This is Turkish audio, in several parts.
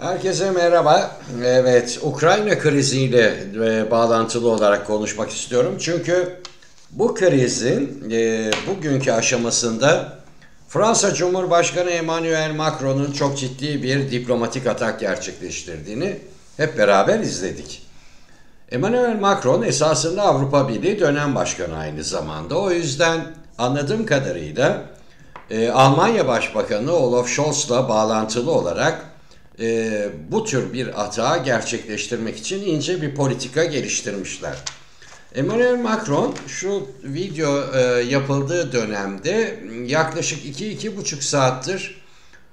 Herkese merhaba. Evet, Ukrayna kriziyle e, bağlantılı olarak konuşmak istiyorum. Çünkü bu krizin e, bugünkü aşamasında Fransa Cumhurbaşkanı Emmanuel Macron'un çok ciddi bir diplomatik atak gerçekleştirdiğini hep beraber izledik. Emmanuel Macron esasında Avrupa Birliği dönem başkanı aynı zamanda. O yüzden anladığım kadarıyla e, Almanya Başbakanı Olaf Scholz'la bağlantılı olarak e, bu tür bir atağı gerçekleştirmek için ince bir politika geliştirmişler. Emmanuel Macron şu video e, yapıldığı dönemde yaklaşık 2-2,5 saattir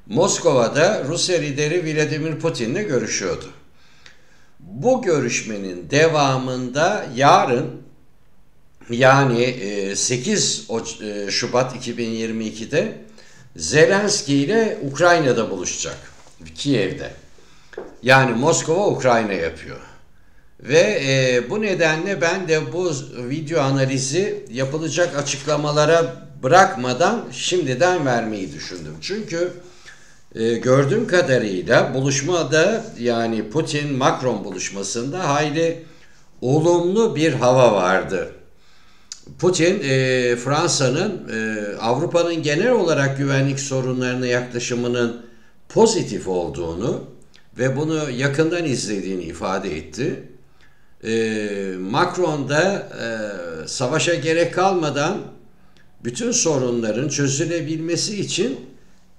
Moskova'da Rusya lideri Vladimir Putin'le görüşüyordu. Bu görüşmenin devamında yarın yani 8 e, Şubat 2022'de Zelenski ile Ukrayna'da buluşacak. Kiev'de. Yani Moskova Ukrayna yapıyor. Ve e, bu nedenle ben de bu video analizi yapılacak açıklamalara bırakmadan şimdiden vermeyi düşündüm. Çünkü e, gördüğüm kadarıyla buluşmada yani Putin-Macron buluşmasında hayli olumlu bir hava vardı. Putin e, Fransa'nın e, Avrupa'nın genel olarak güvenlik sorunlarına yaklaşımının pozitif olduğunu ve bunu yakından izlediğini ifade etti. E, Macron da e, savaşa gerek kalmadan bütün sorunların çözülebilmesi için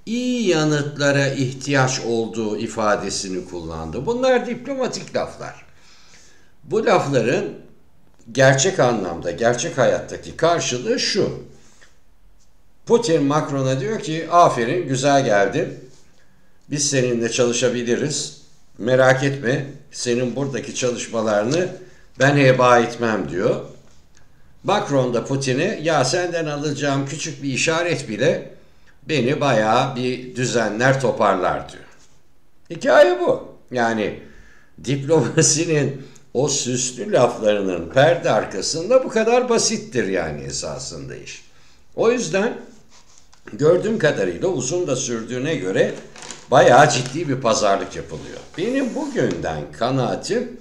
iyi yanıtlara ihtiyaç olduğu ifadesini kullandı. Bunlar diplomatik laflar. Bu lafların gerçek anlamda, gerçek hayattaki karşılığı şu. Putin Macron'a diyor ki aferin güzel geldin biz seninle çalışabiliriz. Merak etme senin buradaki çalışmalarını ben heba etmem diyor. Macron da Putin'e ya senden alacağım küçük bir işaret bile beni bayağı bir düzenler toparlar diyor. Hikaye bu. Yani diplomasinin o süslü laflarının perde arkasında bu kadar basittir yani esasında iş. O yüzden gördüğüm kadarıyla uzun da sürdüğüne göre bayağı ciddi bir pazarlık yapılıyor. Benim bugünden kanaatim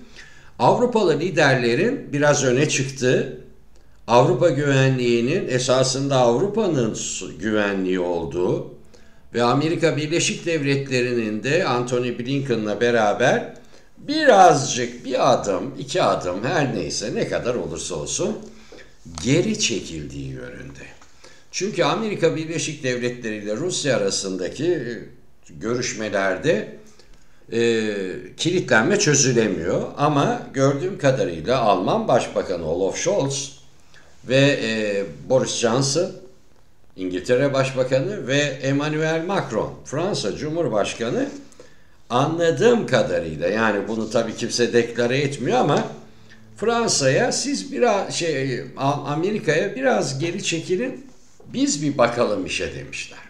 Avrupalı liderlerin biraz öne çıktığı, Avrupa güvenliğinin esasında Avrupa'nın güvenliği olduğu ve Amerika Birleşik Devletleri'nin de Anthony Blinken'la beraber birazcık bir adım, iki adım her neyse ne kadar olursa olsun geri çekildiği yönünde. Çünkü Amerika Birleşik Devletleri ile Rusya arasındaki görüşmelerde e, kilitlenme çözülemiyor. Ama gördüğüm kadarıyla Alman Başbakanı Olaf Scholz ve e, Boris Johnson İngiltere Başbakanı ve Emmanuel Macron Fransa Cumhurbaşkanı anladığım kadarıyla yani bunu tabii kimse deklare etmiyor ama Fransa'ya siz biraz şey Amerika'ya biraz geri çekilin biz bir bakalım işe demişler.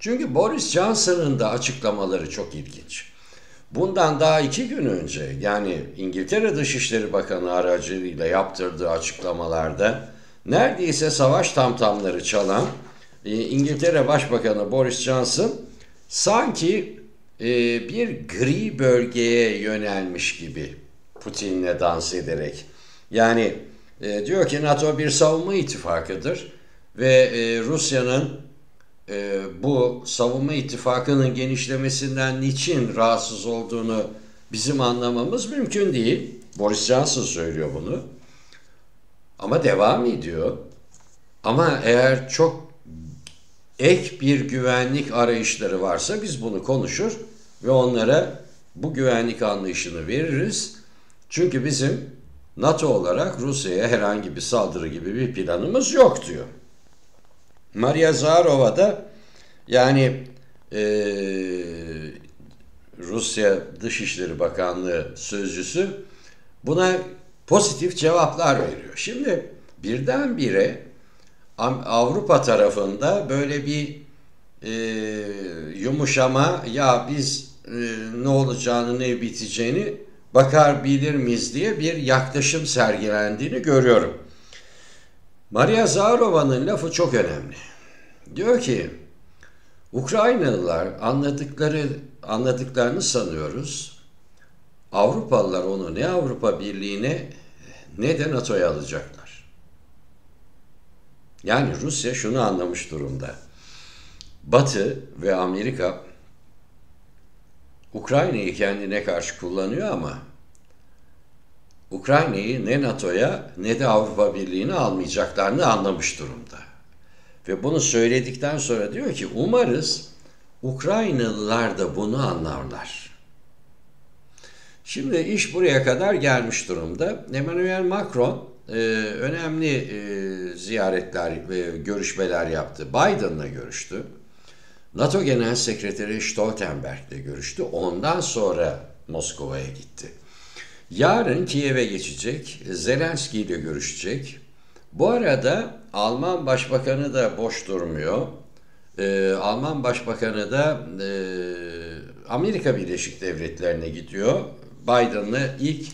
Çünkü Boris Johnson'ın da açıklamaları çok ilginç. Bundan daha iki gün önce yani İngiltere Dışişleri Bakanı aracılığıyla yaptırdığı açıklamalarda neredeyse savaş tamtamları çalan e, İngiltere Başbakanı Boris Johnson sanki e, bir gri bölgeye yönelmiş gibi Putin'le dans ederek. Yani e, diyor ki NATO bir savunma ittifakıdır ve Rusya'nın e, bu savunma ittifakının genişlemesinden niçin rahatsız olduğunu bizim anlamamız mümkün değil. Boris Johnson söylüyor bunu. Ama devam ediyor. Ama eğer çok ek bir güvenlik arayışları varsa biz bunu konuşur ve onlara bu güvenlik anlayışını veririz. Çünkü bizim NATO olarak Rusya'ya herhangi bir saldırı gibi bir planımız yok diyor. Maria Zaharova da yani e, Rusya Dışişleri Bakanlığı sözcüsü buna pozitif cevaplar veriyor. Şimdi birdenbire Avrupa tarafında böyle bir e, yumuşama ya biz e, ne olacağını ne biteceğini bakar bilir miyiz diye bir yaklaşım sergilendiğini görüyorum. Maria Zaharova'nın lafı çok önemli. Diyor ki Ukraynalılar anladıkları anladıklarını sanıyoruz. Avrupalılar onu ne Avrupa Birliği'ne ne de NATO'ya alacaklar. Yani Rusya şunu anlamış durumda. Batı ve Amerika Ukrayna'yı kendine karşı kullanıyor ama Ukrayna'yı ne NATO'ya ne de Avrupa Birliği'ne almayacaklarını anlamış durumda. Ve bunu söyledikten sonra diyor ki umarız Ukraynalılar da bunu anlarlar. Şimdi iş buraya kadar gelmiş durumda. Emmanuel Macron e, önemli e, ziyaretler ve görüşmeler yaptı. Biden'la görüştü. NATO Genel Sekreteri Stoltenberg'le görüştü. Ondan sonra Moskova'ya gitti. Yarın Kiev'e geçecek. Zelenski ile görüşecek. Bu arada Alman Başbakanı da boş durmuyor. Ee, Alman Başbakanı da e, Amerika Birleşik Devletleri'ne gidiyor. Biden'la ilk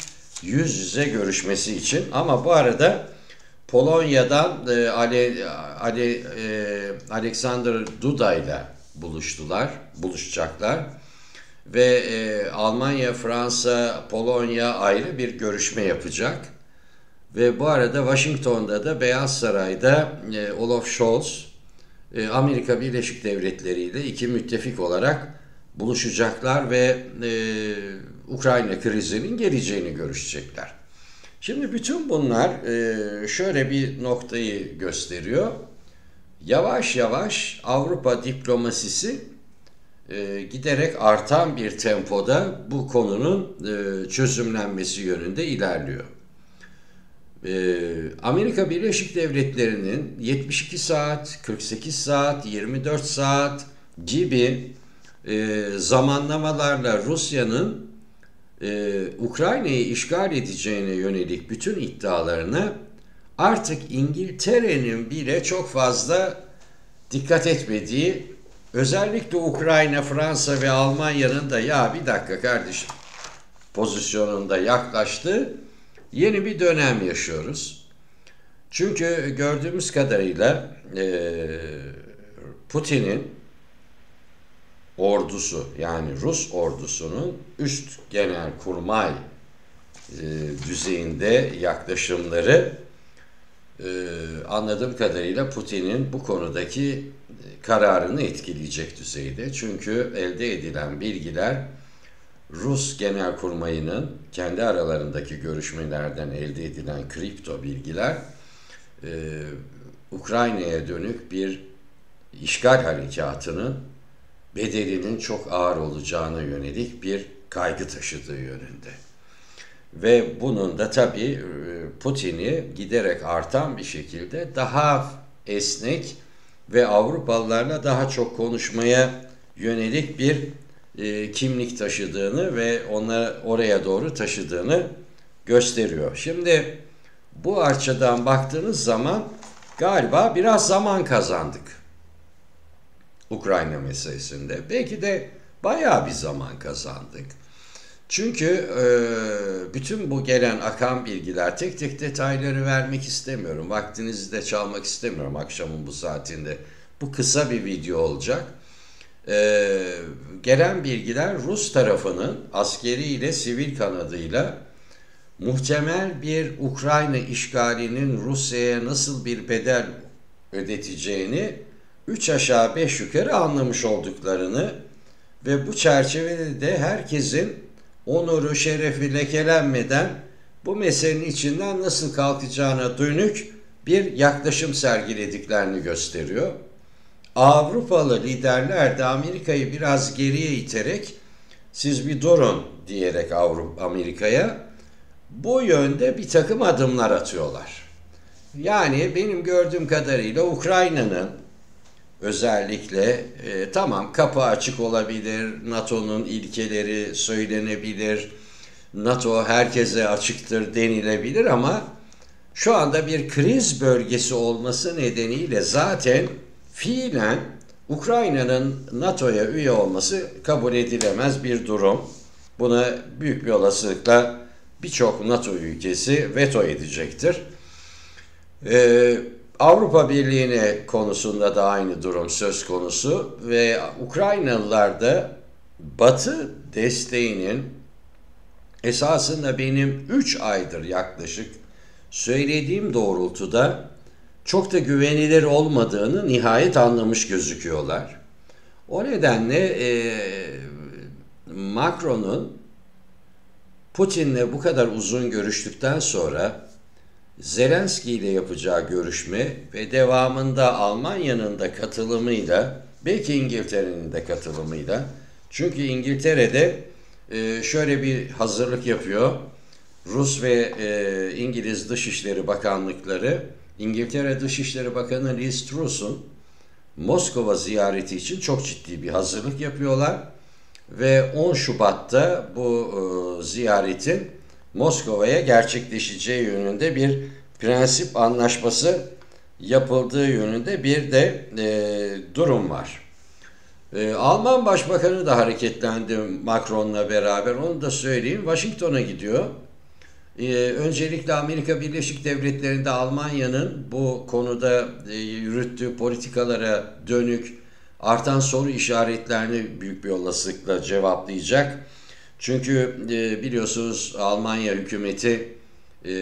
yüz yüze görüşmesi için. Ama bu arada Polonya'dan e, Ale, Ale, e, Alexander Duda ile buluştular, buluşacaklar. Ve e, Almanya, Fransa, Polonya ayrı bir görüşme yapacak. Ve bu arada Washington'da da Beyaz Saray'da e, Olaf Scholz, e, Amerika Birleşik Devletleri ile iki müttefik olarak buluşacaklar ve e, Ukrayna krizinin geleceğini görüşecekler. Şimdi bütün bunlar e, şöyle bir noktayı gösteriyor. Yavaş yavaş Avrupa diplomasisi e, giderek artan bir tempoda bu konunun e, çözümlenmesi yönünde ilerliyor. E, Amerika Birleşik Devletleri'nin 72 saat, 48 saat, 24 saat gibi e, zamanlamalarla Rusya'nın e, Ukrayna'yı işgal edeceğine yönelik bütün iddialarına artık İngiltere'nin bile çok fazla dikkat etmediği özellikle Ukrayna, Fransa ve Almanya'nın da ya bir dakika kardeşim pozisyonunda yaklaştı. Yeni bir dönem yaşıyoruz. Çünkü gördüğümüz kadarıyla e, Putin'in ordusu yani Rus ordusunun üst genel kurmay e, düzeyinde yaklaşımları e, anladığım kadarıyla Putin'in bu konudaki kararını etkileyecek düzeyde. Çünkü elde edilen bilgiler Rus genel kurmayının kendi aralarındaki görüşmelerden elde edilen kripto bilgiler e, Ukrayna'ya dönük bir işgal harekatının bedelinin çok ağır olacağına yönelik bir kaygı taşıdığı yönünde. Ve bunun da tabii e, Putin'i giderek artan bir şekilde daha esnek ve Avrupalılarla daha çok konuşmaya yönelik bir e, kimlik taşıdığını ve onları oraya doğru taşıdığını gösteriyor. Şimdi bu açıdan baktığınız zaman galiba biraz zaman kazandık. Ukrayna meselesinde. Belki de bayağı bir zaman kazandık. Çünkü e, bütün bu gelen akan bilgiler tek tek detayları vermek istemiyorum. Vaktinizi de çalmak istemiyorum akşamın bu saatinde. Bu kısa bir video olacak. E, gelen bilgiler Rus tarafının askeri ile sivil kanadıyla muhtemel bir Ukrayna işgalinin Rusya'ya nasıl bir bedel ödeteceğini üç aşağı beş yukarı anlamış olduklarını ve bu çerçevede de herkesin onuru, şerefi lekelenmeden bu meselenin içinden nasıl kalkacağına dönük bir yaklaşım sergilediklerini gösteriyor. Avrupalı liderler de Amerika'yı biraz geriye iterek siz bir durun diyerek Avrupa Amerika'ya bu yönde bir takım adımlar atıyorlar. Yani benim gördüğüm kadarıyla Ukrayna'nın özellikle e, tamam kapı açık olabilir, NATO'nun ilkeleri söylenebilir, NATO herkese açıktır denilebilir ama şu anda bir kriz bölgesi olması nedeniyle zaten fiilen Ukrayna'nın NATO'ya üye olması kabul edilemez bir durum. Buna büyük bir olasılıkla birçok NATO ülkesi veto edecektir. Ee, Avrupa Birliği'ne konusunda da aynı durum söz konusu ve Ukraynalılar da Batı desteğinin esasında benim 3 aydır yaklaşık söylediğim doğrultuda çok da güvenilir olmadığını nihayet anlamış gözüküyorlar. O nedenle e, Macron'un Putin'le bu kadar uzun görüştükten sonra Zelenski ile yapacağı görüşme ve devamında Almanya'nın da katılımıyla belki İngiltere'nin de katılımıyla çünkü İngiltere'de e, şöyle bir hazırlık yapıyor. Rus ve e, İngiliz Dışişleri Bakanlıkları İngiltere Dışişleri Bakanı Liz Truss'un Moskova ziyareti için çok ciddi bir hazırlık yapıyorlar ve 10 Şubat'ta bu e, ziyaretin Moskova'ya gerçekleşeceği yönünde bir prensip anlaşması yapıldığı yönünde bir de e, durum var. E, Alman Başbakanı da hareketlendi Macron'la beraber onu da söyleyeyim. Washington'a gidiyor. E, öncelikle Amerika Birleşik Devletleri'nde Almanya'nın bu konuda e, yürüttüğü politikalara dönük artan soru işaretlerini büyük bir olasılıkla cevaplayacak. Çünkü e, biliyorsunuz Almanya hükümeti e,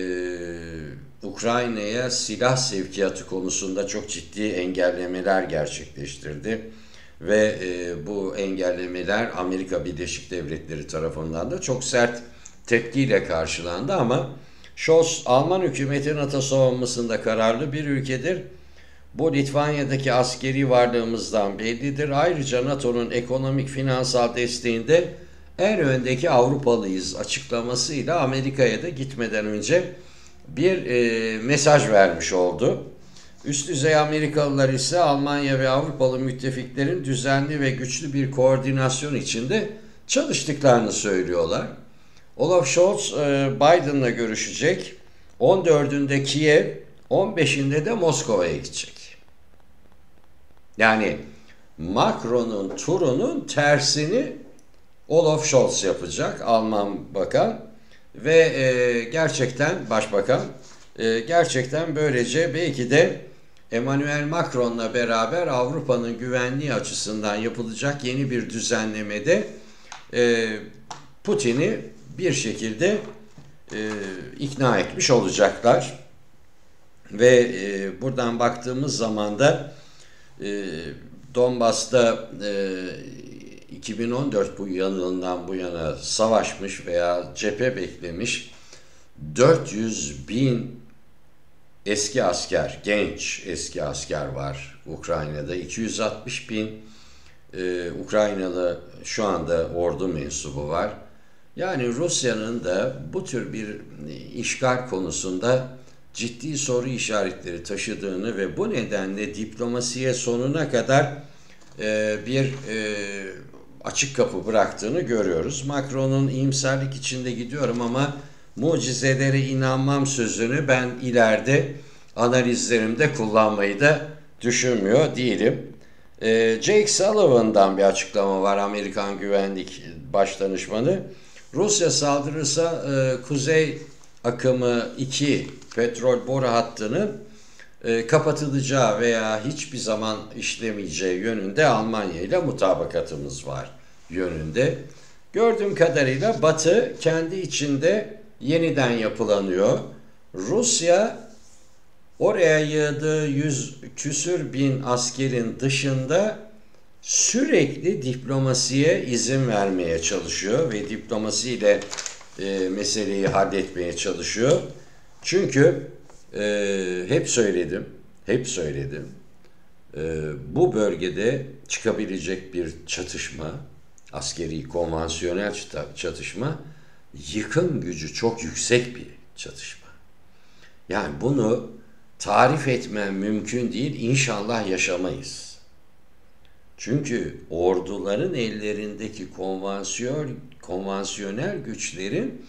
Ukrayna'ya silah sevkiyatı konusunda çok ciddi engellemeler gerçekleştirdi. Ve bu engellemeler Amerika Birleşik Devletleri tarafından da çok sert tepkiyle karşılandı ama Scholz Alman hükümeti NATO savunmasında kararlı bir ülkedir. Bu Litvanya'daki askeri varlığımızdan bellidir. Ayrıca NATO'nun ekonomik finansal desteğinde en öndeki Avrupalıyız açıklamasıyla Amerika'ya da gitmeden önce bir e, mesaj vermiş oldu. Üst düzey Amerikalılar ise Almanya ve Avrupalı müttefiklerin düzenli ve güçlü bir koordinasyon içinde çalıştıklarını söylüyorlar. Olaf Scholz e, Biden'la görüşecek. 14'ünde Kiev, 15'inde de Moskova'ya gidecek. Yani Macron'un turunun tersini Olaf Scholz yapacak Alman bakan ve e, gerçekten başbakan e, gerçekten böylece belki de Emmanuel Macron'la beraber Avrupa'nın güvenliği açısından yapılacak yeni bir düzenlemede e, Putin'i bir şekilde e, ikna etmiş olacaklar. Ve e, buradan baktığımız zaman da e, Donbas'ta e, 2014 bu yanından bu yana savaşmış veya cephe beklemiş 400 bin eski asker, genç eski asker var Ukrayna'da. 260 bin e, Ukraynalı şu anda ordu mensubu var. Yani Rusya'nın da bu tür bir işgal konusunda ciddi soru işaretleri taşıdığını ve bu nedenle diplomasiye sonuna kadar e, bir e, açık kapı bıraktığını görüyoruz. Macron'un iyimserlik içinde gidiyorum ama mucizelere inanmam sözünü ben ileride analizlerimde kullanmayı da düşünmüyor değilim. E, Jake Sullivan'dan bir açıklama var Amerikan Güvenlik Başdanışmanı. Rusya saldırırsa e, Kuzey akımı 2 petrol boru hattının e, kapatılacağı veya hiçbir zaman işlemeyeceği yönünde Almanya ile mutabakatımız var yönünde. Gördüğüm kadarıyla Batı kendi içinde yeniden yapılanıyor. Rusya oraya yığdığı yüz küsür bin askerin dışında sürekli diplomasiye izin vermeye çalışıyor ve diplomasiyle e, meseleyi halletmeye çalışıyor. Çünkü e, hep söyledim, hep söyledim. E, bu bölgede çıkabilecek bir çatışma, askeri konvansiyonel çatışma, yıkım gücü çok yüksek bir çatışma. Yani bunu tarif etmem mümkün değil. İnşallah yaşamayız. Çünkü orduların ellerindeki konvansiyon, konvansiyonel güçlerin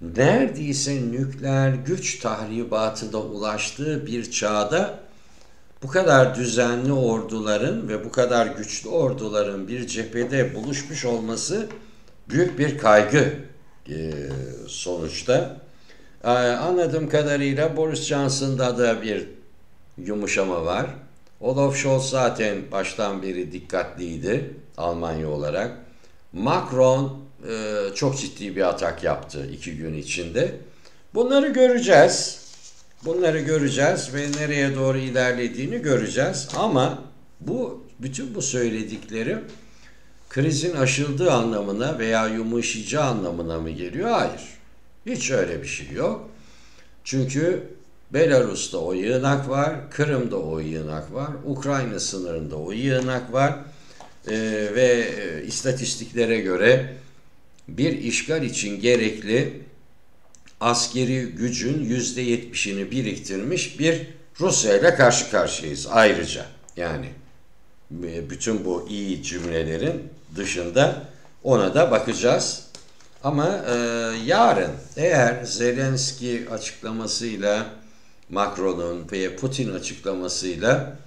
neredeyse nükleer güç tahribatı da ulaştığı bir çağda bu kadar düzenli orduların ve bu kadar güçlü orduların bir cephede buluşmuş olması büyük bir kaygı e, sonuçta. E, anladığım kadarıyla Boris Johnson'da da bir yumuşama var. Olaf Scholz zaten baştan beri dikkatliydi Almanya olarak. Macron e, çok ciddi bir atak yaptı iki gün içinde. Bunları göreceğiz. Bunları göreceğiz ve nereye doğru ilerlediğini göreceğiz. Ama bu bütün bu söylediklerim krizin aşıldığı anlamına veya yumuşayacağı anlamına mı geliyor? Hayır. Hiç öyle bir şey yok. Çünkü Belarus'ta o yığınak var, Kırım'da o yığınak var, Ukrayna sınırında o yığınak var ee, ve e, istatistiklere göre bir işgal için gerekli askeri gücün yüzde yetmişini biriktirmiş bir Rusya ile karşı karşıyayız ayrıca. Yani e, bütün bu iyi cümlelerin dışında ona da bakacağız. Ama e, yarın eğer Zelenski açıklamasıyla Macron'un ve Putin açıklamasıyla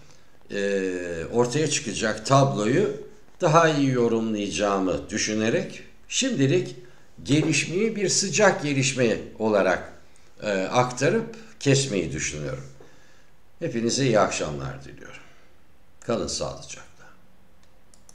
e, ortaya çıkacak tabloyu daha iyi yorumlayacağımı düşünerek şimdilik gelişmeyi bir sıcak gelişme olarak e, aktarıp kesmeyi düşünüyorum. Hepinize iyi akşamlar diliyorum. Kalın sağlıcakla.